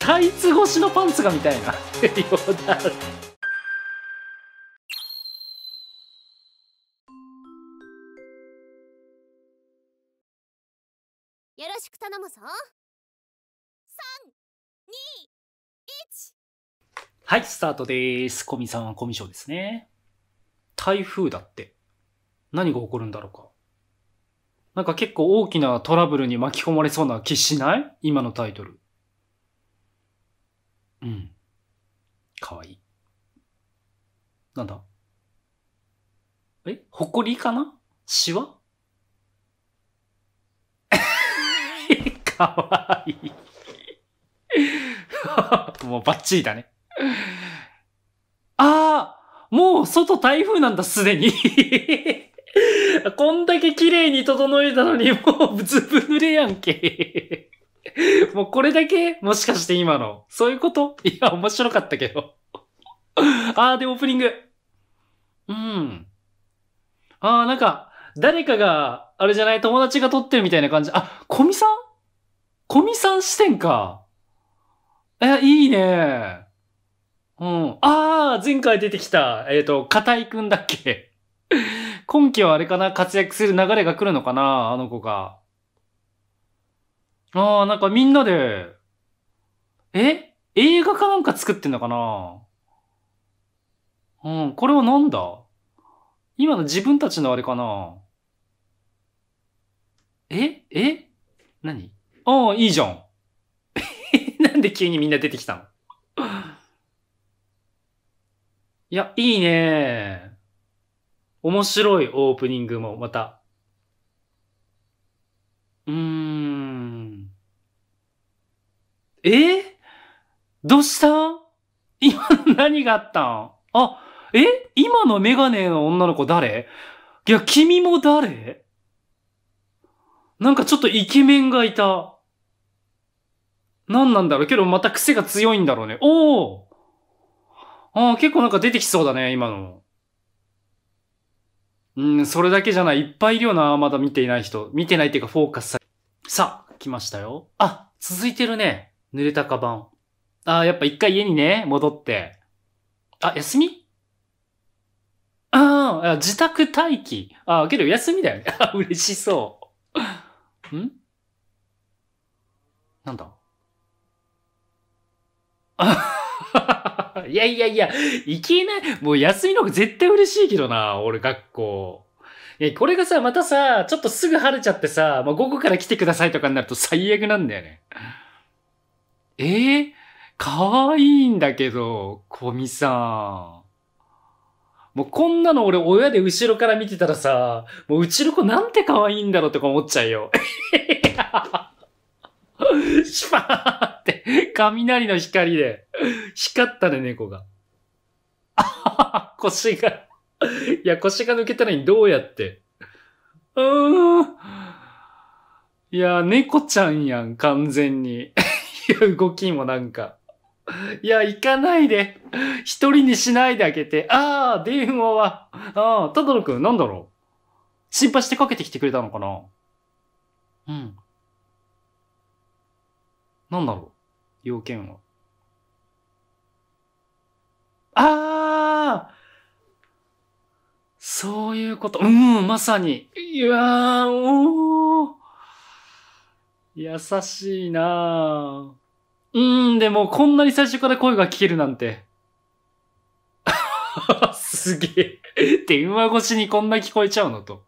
タイツ越しのパンツがみたいな。よだれ。よろしく頼むぞ321はい、スタートです。コミさんはコミショですね。台風だって。何が起こるんだろうか。なんか結構大きなトラブルに巻き込まれそうな気しない？今のタイトル。うん。かわいい。なんだ？え？誇り？かな？シワ？かわいい。もうバッチリだね。ああもう外台風なんだ、すでに。こんだけ綺麗に整えたのに、もうずぶ濡れやんけ。もうこれだけもしかして今の。そういうこと？いや、面白かったけど。あー、で、オープニング。うん。あー、なんか、誰かが、あれじゃない、友達が撮ってるみたいな感じ。あ、コミさん？コミさん視点か。え、いいね。うん。ああ、前回出てきた、えっ、と、片井くんだっけ今期はあれかな？活躍する流れが来るのかな？あの子が。ああ、なんかみんなで、え？映画かなんか作ってんのかな？うん、これはなんだ？今の自分たちのあれかな？え？え？何？ああ、いいじゃん。なんで急にみんな出てきたの？いや、いいね。面白いオープニングもまた。うーん。え？どうした？今何があったん？あ、え？今のメガネの女の子誰？いや、君も誰？なんかちょっとイケメンがいた。何なんだろう？けどまた癖が強いんだろうね。おおああ、結構なんか出てきそうだね、今の。うん、それだけじゃない。いっぱいいるよな、まだ見ていない人。見てないっていうかフォーカスささあ、来ましたよ。あ、続いてるね。濡れたカバン。ああ、やっぱ一回家にね、戻って。あ、休み？ああ、自宅待機。ああ、けど休みだよね。あ嬉しそう。ん？なんだ？あ いやいやいや、いけない。もう休みの方が絶対嬉しいけどな、俺学校。え、これがさ、またさ、ちょっとすぐ晴れちゃってさ、まあ、午後から来てくださいとかになると最悪なんだよね。えー、かわいいんだけど、コミさん。もうこんなの俺親で後ろから見てたらさ、もううちの子なんて可愛いんだろうとか思っちゃうよ。シパーって、雷の光で、光ったね、猫が。あはは腰が、いや、腰が抜けたのにどうやって。うーん。いや、猫ちゃんやん、完全に。や、動きもなんか。いや、行かないで。一人にしないであげて。ああ、電話は。ああ、ただのくん、なんだろう。心配してかけてきてくれたのかなうん。なんだろう。要件は。ああそういうこと。うん、まさに。いやー、おー。優しいなー。うん、でもこんなに最初から声が聞けるなんて。すげえ。電話越しにこんな聞こえちゃうのと。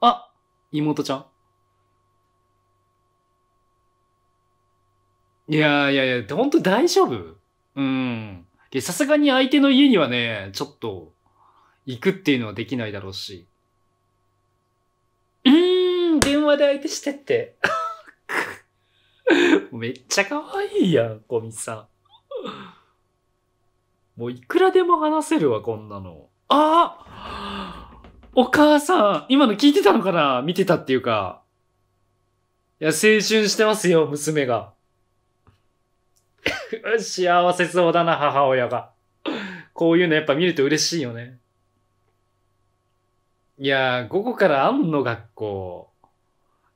あ、妹ちゃん。いやいやいや、ほんと大丈夫？うん。でさすがに相手の家にはね、ちょっと、行くっていうのはできないだろうし。うーん、電話で相手してって。めっちゃ可愛いやん、コミさん。もういくらでも話せるわ、こんなの。あお母さん、今の聞いてたのかな？見てたっていうか。いや、青春してますよ、娘が。幸せそうだな、母親が。こういうのやっぱ見ると嬉しいよね。いやー、午後からあんの、学校。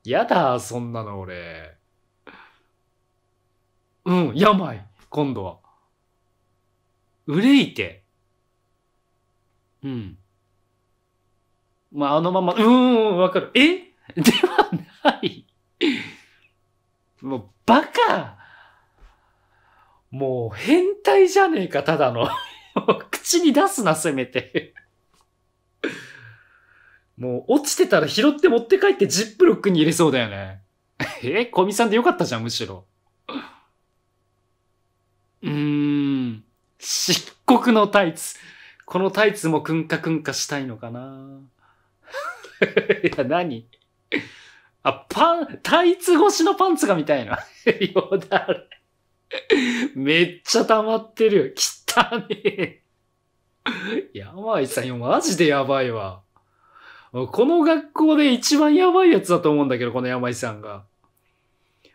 やだ、そんなの俺。うん、病。今度は。憂いて。うん。まあ、あのまま、うーん、わかる。え？ではない。もう、バカもう、変態じゃねえか、ただの。口に出すな、せめて。もう、落ちてたら拾って持って帰ってジップロックに入れそうだよね。え？小見さんでよかったじゃん、むしろ。うーん。漆黒のタイツ。このタイツもくんかくんかしたいのかな いや、何？あ、パン、タイツ越しのパンツが見たいな。よだれ。めっちゃ溜まってる。汚ねえ。やばいさんよ、マジでやばいわ。この学校で一番やばいやつだと思うんだけど、この山井さんが。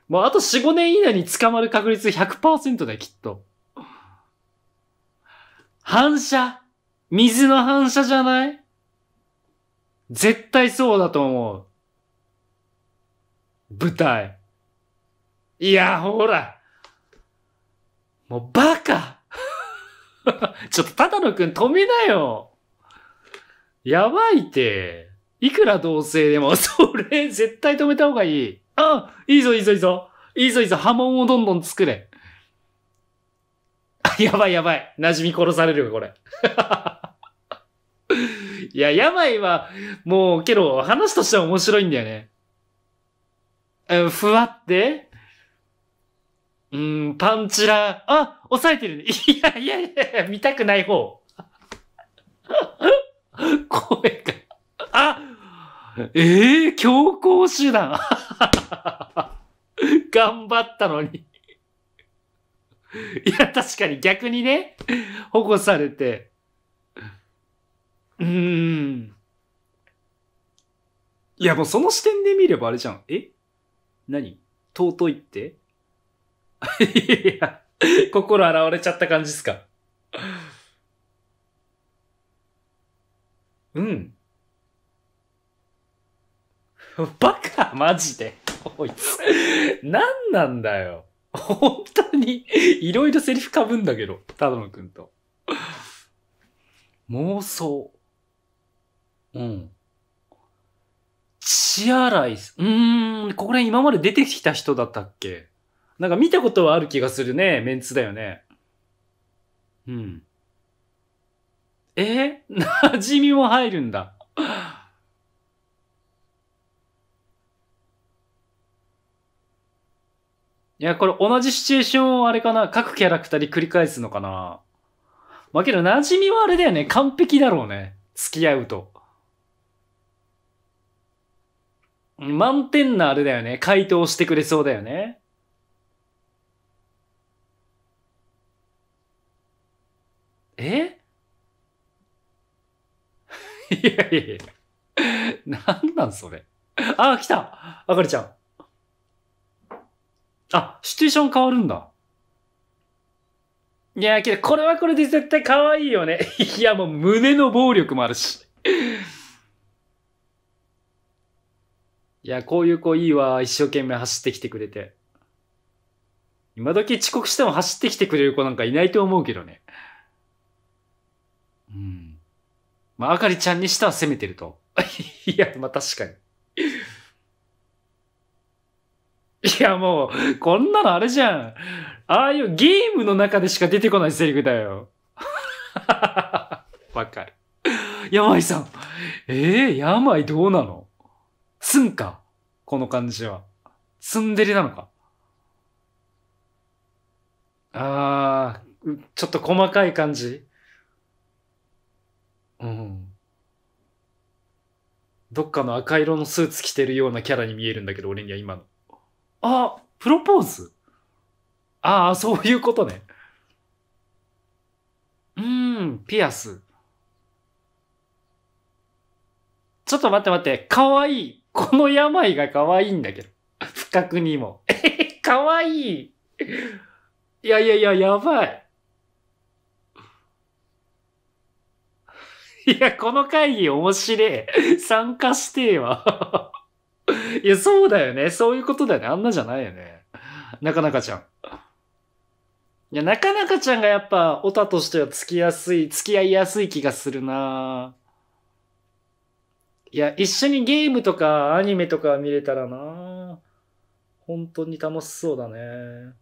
もうあと4、5年以内に捕まる確率100%だよ、きっと。反射？水の反射じゃない？絶対そうだと思う。舞台。いや、ほら。もうバカ ちょっとただのくん止めなよ。やばいって。いくら同性でも、それ絶対止めた方がいい。あ、いいぞいいぞいいぞ。いいぞいいぞ。波紋をどんどん作れ。やばいやばい。馴染み殺されるよ、これ。いや、病は、もう、けど、話としては面白いんだよね。うんふわって？うん、パンチラ、あ、抑えてるね。いやいやいや、見たくない方。声が、あええー、強行手段。頑張ったのに。いや、確かに逆にね、保護されて。うーん。いや、もうその視点で見ればあれじゃん。え？何？尊いって？いや、心洗われちゃった感じっすか。うん。バカマジで。こいつ。何なんだよ。本当に、いろいろセリフかぶんだけど、ただのくんと。妄想。うん。血洗いす。うーん、これ今まで出てきた人だったっけ？なんか見たことはある気がするね。メンツだよね。うん。え？馴染みも入るんだ。いや、これ同じシチュエーションをあれかな？各キャラクターで繰り返すのかな？まあけど馴染みはあれだよね。完璧だろうね。付き合うと。満点なあれだよね。回答してくれそうだよね。え？いやいやいや。なんなんそれ？あ、来たあかりちゃん。あ、シチュエーション変わるんだ。いや、けど、これはこれで絶対可愛いよね。いや、もう胸の暴力もあるし。いや、こういう子いいわ。一生懸命走ってきてくれて。今時遅刻しても走ってきてくれる子なんかいないと思うけどね。うん。まあ、あかりちゃんにしては攻めてると。いや、まあ確かに。いや、もう、こんなのあれじゃん。ああいうゲームの中でしか出てこないセリフだよ。わかる。山井さん。ええー、山井どうなの？ツンか？この感じは。ツンデレなのか？あー、ちょっと細かい感じうん。どっかの赤色のスーツ着てるようなキャラに見えるんだけど、俺には今の。あ、プロポーズ？ああ、そういうことね。うーん、ピアス。ちょっと待って待って、かわいい。この病がかわいいんだけど。不覚にも。えへへ、かわいい。いやいやいや、やばい。いや、この会議面白い。参加してえわ。いや、そうだよね。そういうことだよね。あんなじゃないよね。なかなかちゃん。いや、なかなかちゃんがやっぱ、オタとしては付きやすい、付き合いやすい気がするないや、一緒にゲームとかアニメとか見れたらな本当に楽しそうだね。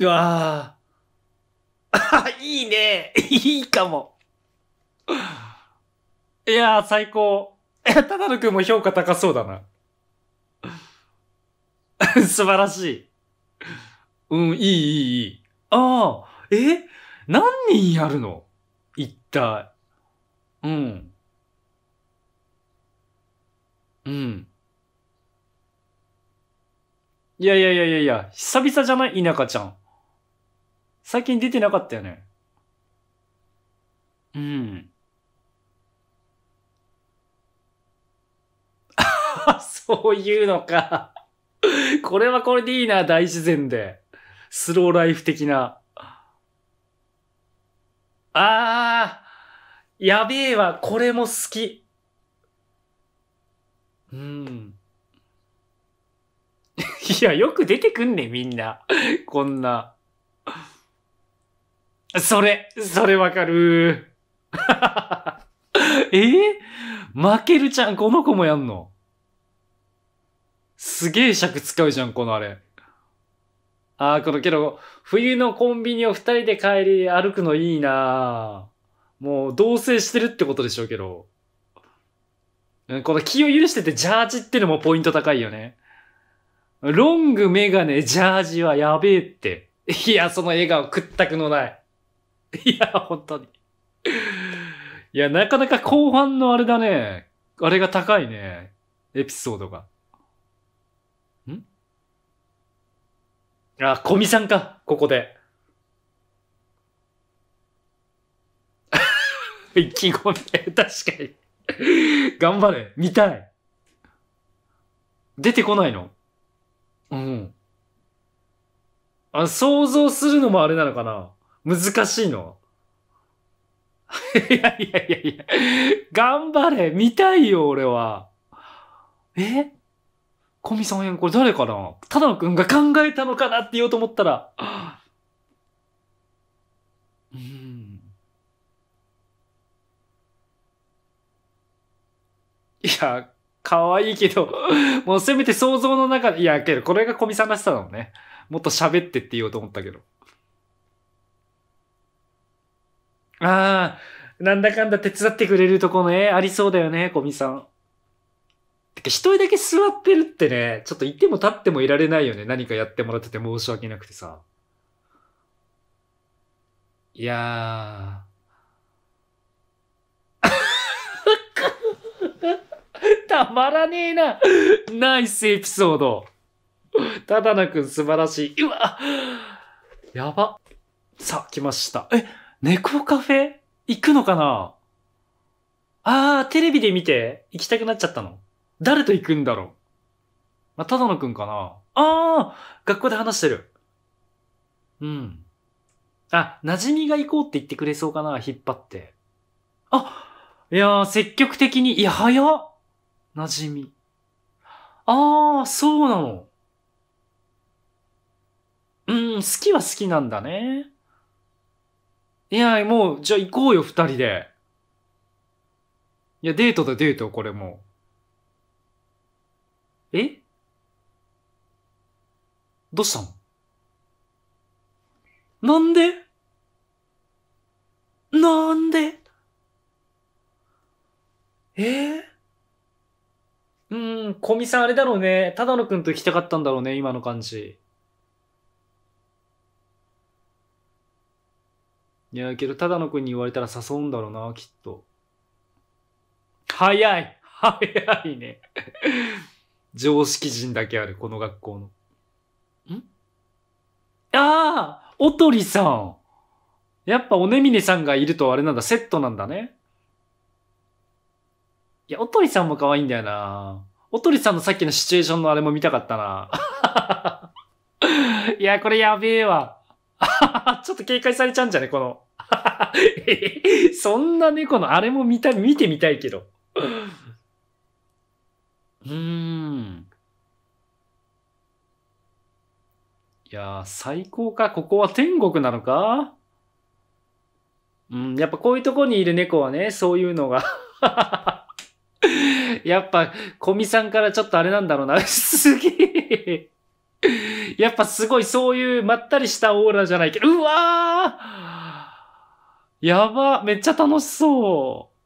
うわあ いいねいいかも。いやー、最高。いや、ただのくんも評価高そうだな。素晴らしい。うん、いい、いい、いい。ああ、え何人やるの？一体。うん。うん。いやいやいやいやいや、久々じゃない？田舎ちゃん。最近出てなかったよね。うん。そういうのか。これはこれでいいな、大自然で。スローライフ的な。あー、やべえわ、これも好き。うん。いや、よく出てくんね、みんな。こんな。それ、それわかる。えー、負けるちゃん、この子もやんの？すげえ尺使うじゃん、このあれ。ああ、このけど、冬のコンビニを二人で帰り歩くのいいなもう同棲してるってことでしょうけど。この気を許しててジャージってのもポイント高いよね。ロング、メガネ、ジャージはやべえって。いや、その笑顔くったくのない。いや、本当に。いや、なかなか後半のあれだね。あれが高いね。エピソードが。あ、コミさんか、ここで。意気込み、確かに。頑張れ、見たい。出てこないの？うん。あ、想像するのもあれなのかな？難しいの？いやいやいやいや、頑張れ、見たいよ、俺は。え？コミさんやん、これ誰かなただのくんが考えたのかなって言おうと思ったら、うん。いや、可愛いけど、もうせめて想像の中で、いや、けどこれがコミさんらしさなのね。もっと喋ってって言おうと思ったけど。ああ、なんだかんだ手伝ってくれるとこね、ありそうだよね、コミさん。一人だけ座ってるってね、ちょっといても立ってもいられないよね。何かやってもらってて申し訳なくてさ。いやー。たまらねえな。ナイスエピソード。ただなくん素晴らしい。うわやば。さあ、来ました。え、猫カフェ？行くのかな？あー、テレビで見て行きたくなっちゃったの。誰と行くんだろう？まあ、ただのくんかなあー、学校で話してる。うん。あ、馴染みが行こうって言ってくれそうかな引っ張って。あ、いやー、積極的に、いや、早っ馴染み。あー、そうなの。うん、好きは好きなんだね。いや、もう、じゃあ行こうよ、二人で。いや、デートだ、デート、これも。え？どうしたの？なんで？なんで？え？ー、うーん、小見さんあれだろうね。ただのくんと行きたかったんだろうね、今の感じ。いや、けど、ただのくんに言われたら誘うんだろうな、きっと。早い早いね。常識人だけある、この学校の。ん？ああおとりさんやっぱおねみねさんがいるとあれなんだ、セットなんだね。いや、おとりさんも可愛いんだよな。おとりさんのさっきのシチュエーションのあれも見たかったな。いや、これやべえわ。ちょっと警戒されちゃうんじゃねこの。そんな猫のあれも見た、見てみたいけど。うーん。いやー、最高か。ここは天国なのか？うん、やっぱこういうとこにいる猫はね、そういうのが。やっぱ、コミさんからちょっとあれなんだろうな。すげえ。やっぱすごいそういうまったりしたオーラじゃないけど、うわーやば、めっちゃ楽しそう。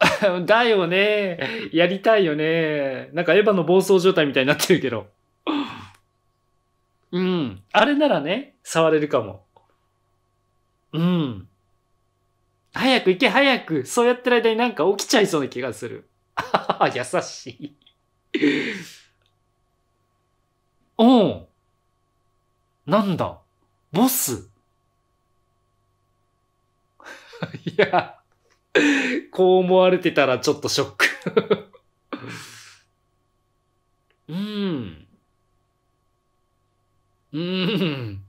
だよね。やりたいよね。なんかエヴァの暴走状態みたいになってるけど。うん。あれならね、触れるかも。うん。早く行け、早く。そうやってる間になんか起きちゃいそうな気がする。優しい。おう。なんだ？ボス？いや、こう思われてたらちょっとショック。うん。うん。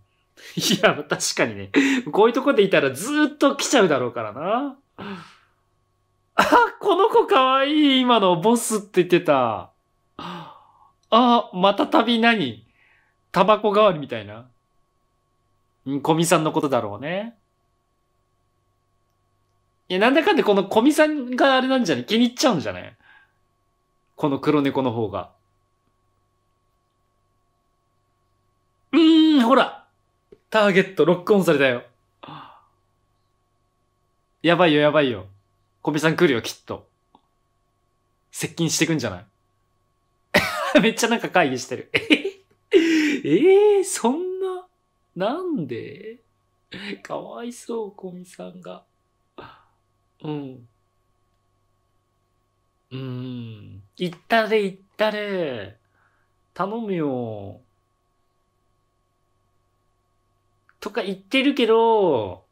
いや、確かにね。こういうとこでいたらずっと来ちゃうだろうからな。あ、この子かわいい。今のボスって言ってた。あ、また旅何？タバコ代わりみたいな。うん、コミさんのことだろうね。いや、なんだかんだこのコミさんがあれなんじゃね気に入っちゃうんじゃない？この黒猫の方が。うーん、ほらターゲットロックオンされたよ。やばいよ、やばいよ。コミさん来るよ、きっと。接近してくんじゃない？めっちゃなんか会議してる。え？えー、そんな、なんで？かわいそう、コミさんが。うん。うーん。行ったれ、行ったれ。頼むよ。とか言ってるけど、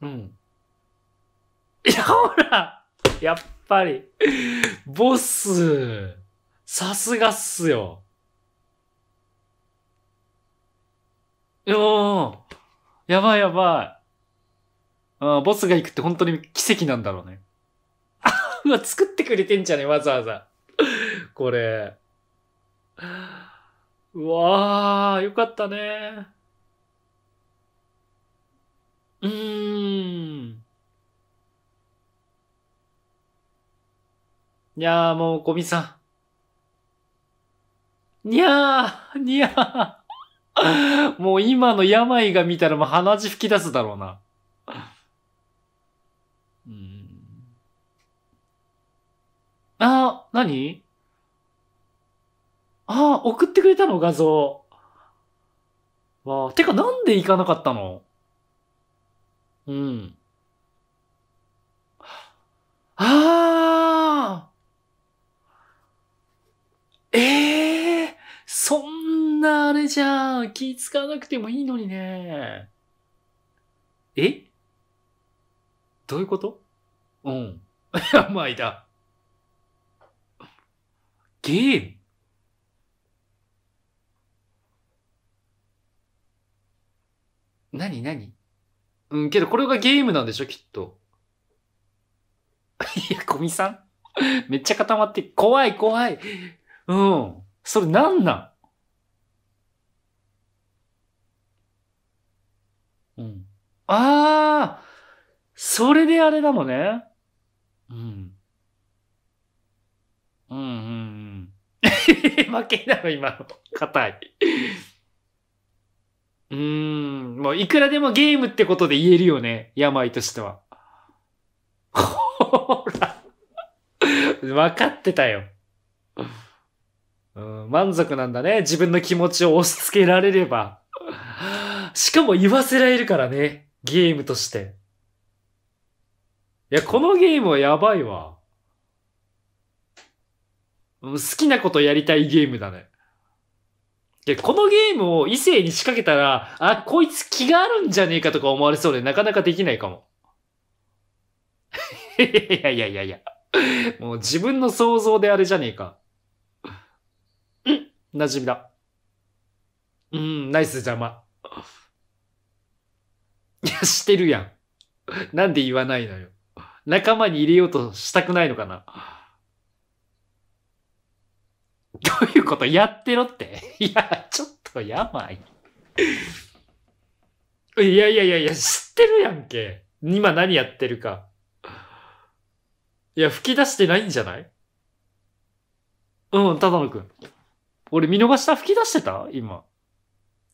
うん。いや、ほらやっぱり、ボス、さすがっすよ。いやーやばいやばい。あーボスが行くって本当に奇跡なんだろうね。あ、うわ、作ってくれてんじゃねわざわざ。これ。うわー、よかったね。うーん。いやーもう、ゴミさん。にゃー、にゃー。もう今の病が見たらもう鼻血吹き出すだろうな。うーん。あ、何？あ、送ってくれたの？画像。わ、てかなんで行かなかったの？うん。ああええそんなあれじゃん。気使わなくてもいいのにね。え？どういうこと？うん。病だ。ゲーム何何？うん、けどこれがゲームなんでしょ、きっと。いや、小見さん？めっちゃ固まって、怖い怖い。うん。それなんなん？うん。ああそれであれなのね。うん。うんうんうん。負けなの、今の。硬い。うーん。もういくらでもゲームってことで言えるよね。病としては。ほら。分かってたよ。うん、満足なんだね。自分の気持ちを押し付けられれば。しかも言わせられるからね。ゲームとして。いや、このゲームはやばいわ。好きなことやりたいゲームだね。で、このゲームを異性に仕掛けたら、あ、こいつ気があるんじゃねえかとか思われそうで、なかなかできないかも。いやいやいやいや。もう自分の想像であれじゃねえか。うん、馴染みだ。うん、ナイス邪魔。いや、してるやん。なんで言わないのよ。仲間に入れようとしたくないのかな。どういうことやってろって。いや、ちょっとそう、病。いやいやいやいや、知ってるやんけ。今何やってるか。いや、吹き出してないんじゃない？うん、ただのくん。俺見逃した？吹き出してた？今。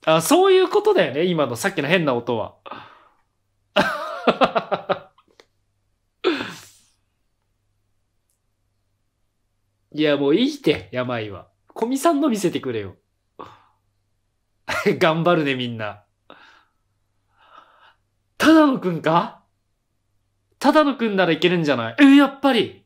あ、そういうことだよね今のさっきの変な音は。いや、もういいって、病は。古見さんの見せてくれよ。頑張るね、みんな。ただのくんか？ただのくんならいけるんじゃない？え、やっぱり。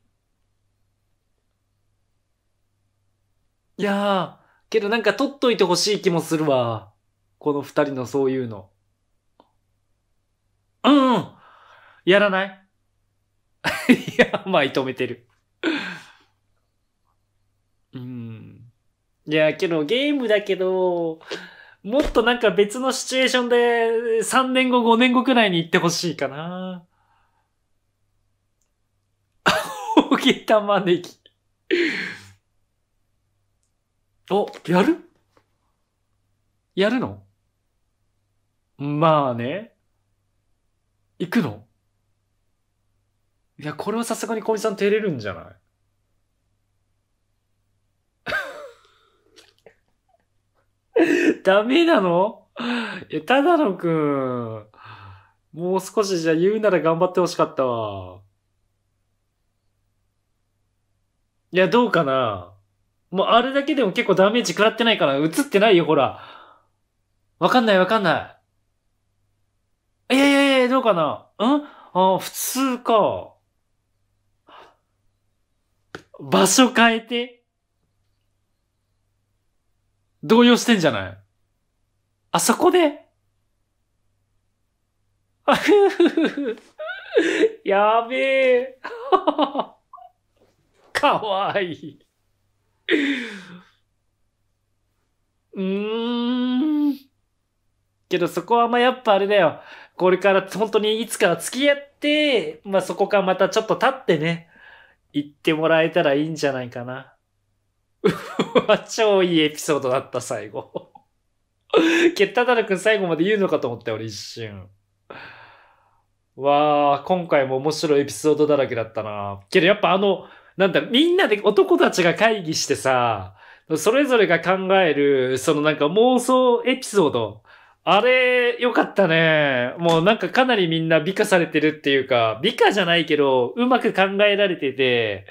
いやー、けどなんか取っといてほしい気もするわ。この二人のそういうの。うん、うん。やらない？いや、まあ、止めてる。うん。いや、けどゲームだけど、もっとなんか別のシチュエーションで3年後、5年後くらいに行ってほしいかな。大げ玉ねぎ。お、やる？やるの？まあね。行くの？いや、これはさすがに小見さん照れるんじゃない？ダメなの？いや、ただのくん。もう少しじゃ言うなら頑張ってほしかったわ。いや、どうかな？もうあれだけでも結構ダメージ食らってないから、映ってないよ、ほら。わかんないわかんない。いやいやいや、どうかな？ん？あ、普通か。場所変えて動揺してんじゃない？あそこで？あふふふふ。やべえ。かわいい。うーん。けどそこはまあやっぱあれだよ。これから本当にいつか付き合って、まあそこからまたちょっと経ってね、行ってもらえたらいいんじゃないかな。うわ、超いいエピソードだった、最後。けっただらくん最後まで言うのかと思ったよ、俺一瞬。わあ、今回も面白いエピソードだらけだったな。けどやっぱあの、なんだ、みんなで男たちが会議してさ、それぞれが考える、そのなんか妄想エピソード。あれ、よかったね。もうなんかかなりみんな美化されてるっていうか、美化じゃないけど、うまく考えられてて、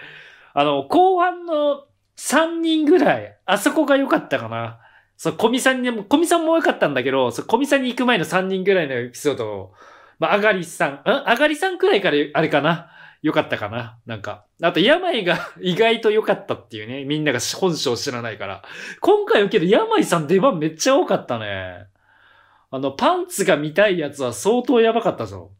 あの、後半の3人ぐらい、あそこが良かったかな。そう、小見さんにも、小見さんも良かったんだけど、そう、小見さんに行く前の3人ぐらいのエピソードを、まあ、あがりさん、ん？あがりさんくらいから、あれかな？良かったかな？なんか。あと、病が 意外と良かったっていうね。みんなが本性を知らないから。今回受ける病さん出番めっちゃ多かったね。あの、パンツが見たいやつは相当やばかったぞ。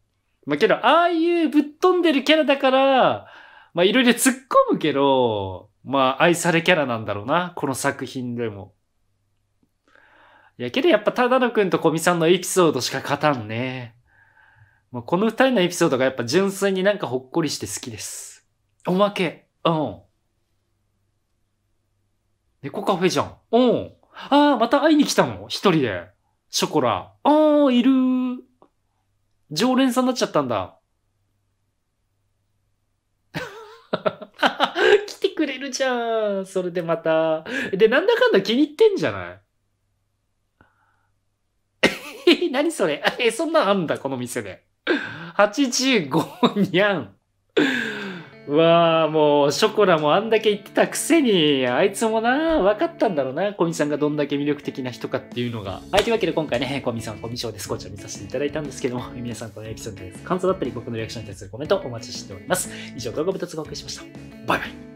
まあ、けど、ああいうぶっ飛んでるキャラだから、まあ、いろいろ突っ込むけど、まあ、愛されキャラなんだろうな。この作品でも。いや、けどやっぱ、ただのくんと小見さんのエピソードしか勝たんね。もうこの二人のエピソードがやっぱ純粋になんかほっこりして好きです。おまけ。うん。猫カフェじゃん。うん。ああ、また会いに来たの？一人で。ショコラ。ああ、いる。常連さんになっちゃったんだ。来てくれるじゃん。それでまた。で、なんだかんだ気に入ってんじゃない？何それ？え、そんなんあんだ、この店で。85にゃん。わあ、もう、ショコラもあんだけ言ってたくせに、あいつもな、分かったんだろうな、コミさんがどんだけ魅力的な人かっていうのが。はい、というわけで今回ね、コミさん、コミショーでスコーチを見させていただいたんですけども、皆さんこのエピソードです。感想だったり、僕のリアクションに対するコメントお待ちしております。以上、動画部とお送りしました。バイバイ。